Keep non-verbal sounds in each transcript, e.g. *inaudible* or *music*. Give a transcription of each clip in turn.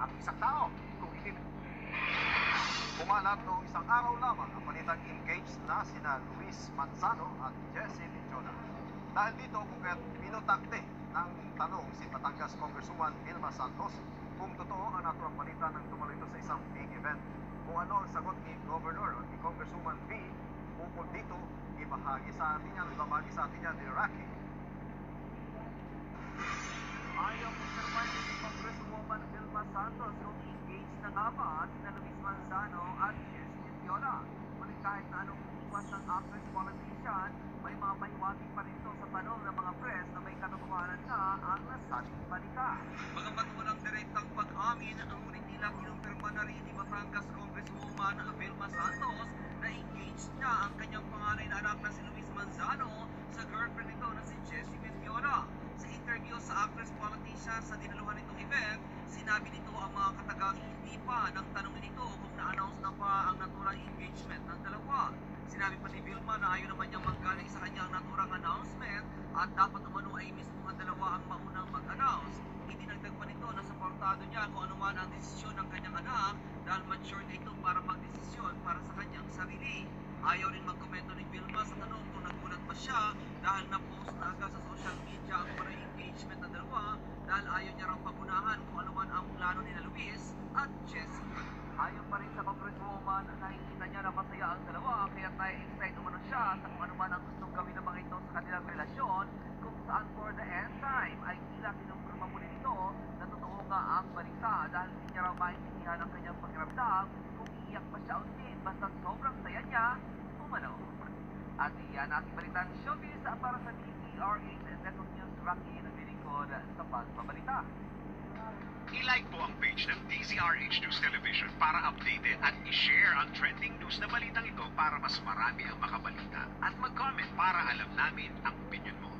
ang isang tao kung hindi Kumalat noong isang araw lamang ang balitang engaged na sina Luis Manzano at Jesse Vincona. Dahil dito kung kaya't pinotakte ng tanong si Batangas Congresswoman Vilma Santos kung totoo ang naturang balita ng tumalo ito sa isang big event. Kung ano ang sagot ni Governor o ni Congresswoman V ukol dito, ibahagi sa atin yan, ibabagi sa atin yan ni Rocky. Ayaw observan ni Congresswoman Vilma Santos kung engaged na nga ba sina Luis Manzano at Jesse Viola. Ngunit kahit na anong iwas ng actress politician, may mga pahiwati pa rin sa tanong ng mga press na may katotohanan na ang nasabing balita. Bagamat walang direktang pag-amin, ngunit nila kinumpirma na rin ni Batangas Congresswoman Vilma Santos na engaged niya ang kanyang panganay na anak na si Luis Manzano sa girlfriend nito na si Jessie Viziola. Sa interview sa actress politician sa dinaluhan nitong event, sinabi nito ang mga katagang hindi pa nang tanongin nito kung na-announce na pa ang naturang engagement ng dalawa. Sinabi pa ni Vilma na ayaw naman niyang manggaling sa kanyang naturang announcement at dapat umano ay mismo ang dalawa ang maunang mag-announce. Idinagdag pa nito na suportado niya kung ano man ang desisyon ng kanyang anak dahil mature na ito para magdesisyon para sa kanyang sarili. Ayaw rin magkomento ni Vilma sa tanong kung nagulat ba siya dahil na-post na agad sa social media ang para engagement ng dalawa dahil ayaw niya raw pagunahan kung ano man ang plano ni na Luis at Jessie. Ayon pa rin sa congresswoman, nakikita niya na masaya ang dalawa kaya nai-excite umano siya sa kung ano man ang gustong gawin ng mga ito sa kanilang relasyon kung saan for the end time ay tila kinumpirma muli nito na totoo nga ang balita dahil hindi niya raw maintindihan ang kanyang pakiramdam kung iiyak pa siya o hindi basta sobrang saya niya umano. At iyan ating balitan showbiz para sa DZRH Network News Rocky naglilingkod sa pagbabalita. I-like po ang page ng DZRH News Television para updated at i-share ang trending news na balitang ito para mas marami ang makabalita. At mag-comment para alam namin ang opinion mo.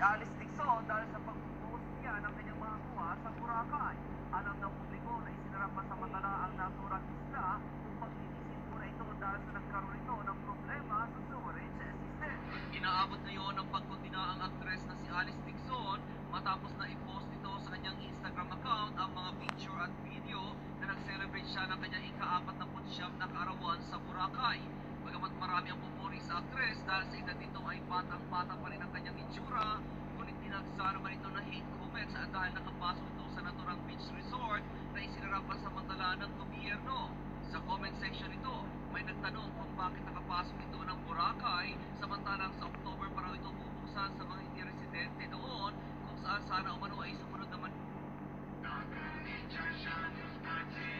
Alice Dixon dahil sa pagpupost niya ng kanyang mga kuha sa Boracay. Alam ng publiko na isinarap pa sa matala ang naturang isla upang linisin muna ito dahil sa nagkaroon ito ng problema sa sewerage system. Inaabot na yon ang pagkundina ang aktres na si Alice Dixon matapos na i-post ito sa kanyang Instagram account ang mga picture at video na nag-celebrate siya ng kanyang ika-apat na putsyam na kaarawan sa Boracay. Bagamat marami ang pupuri sa aktres dahil sa edad nito ay batang-bata pa rin ang kanyang itsura, ngunit dinagsa naman ito na hate comments dahil nakapasok ito sa naturang beach resort na isinarapan sa mantala ng gobyerno. Sa comment section ito, may nagtanong kung bakit nakapasok ito ng Boracay samantalang sa October pa raw ito bubuksan sa mga hindi residente doon kung saan sana umano ay sumunod naman. Yung mga tanong na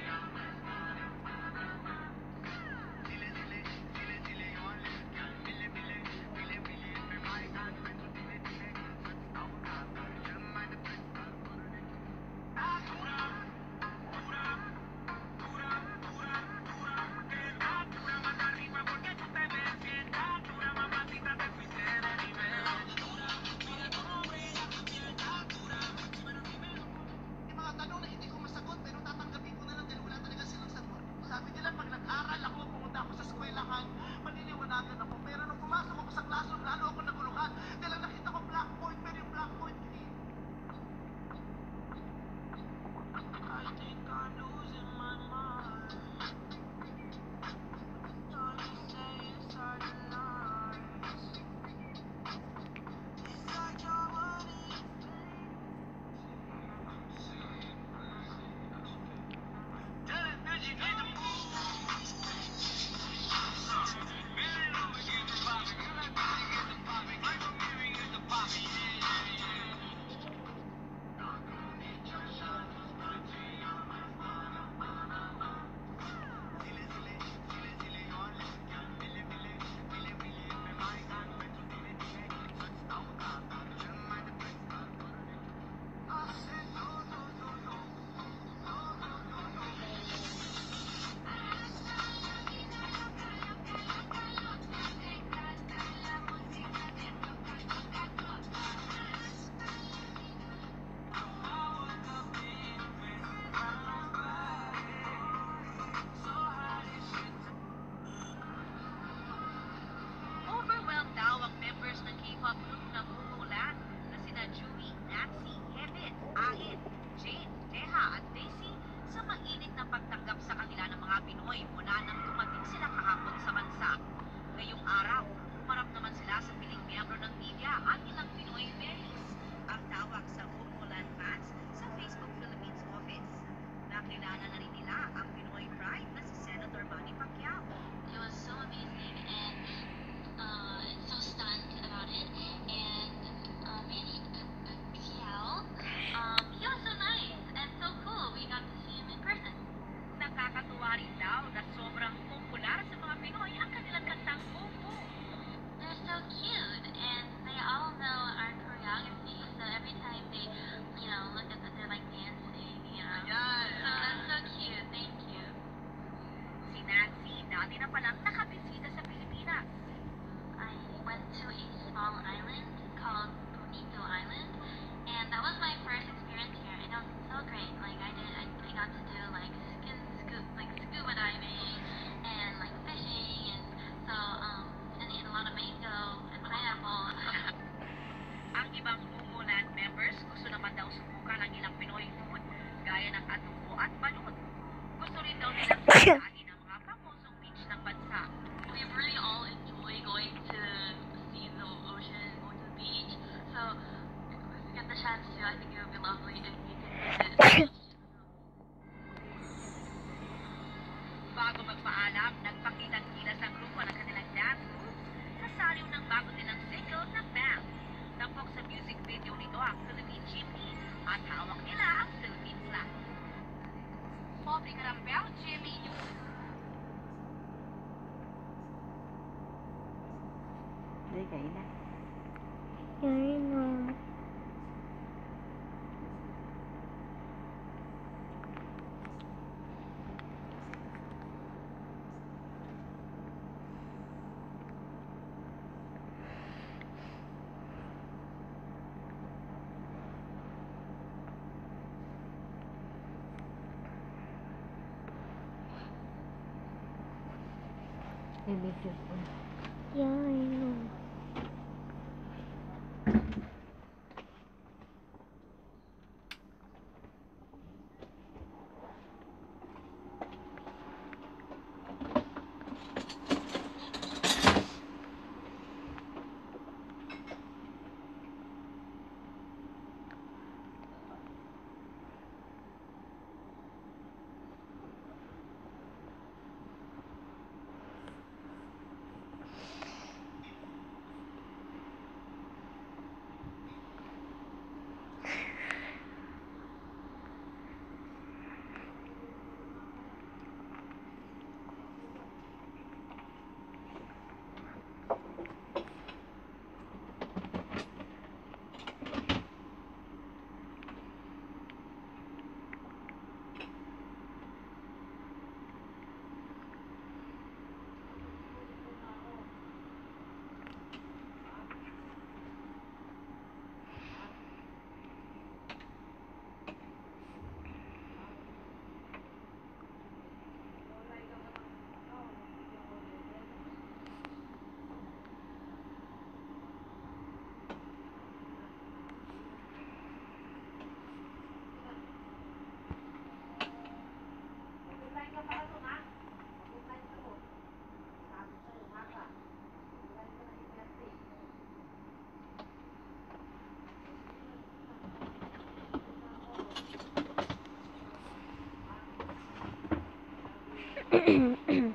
Bago magpaalam, nagpakitang kilas ang grupo ng kanilang dance group sa saliw ng bago nilang single na Bam. Tampok sa music video nito ang Philippine Chimney at hawak nila ang Philippine flag. Pobre ka ng Bam, Jimmy! Na. May video po. Yeah, I know. mm *coughs* *coughs*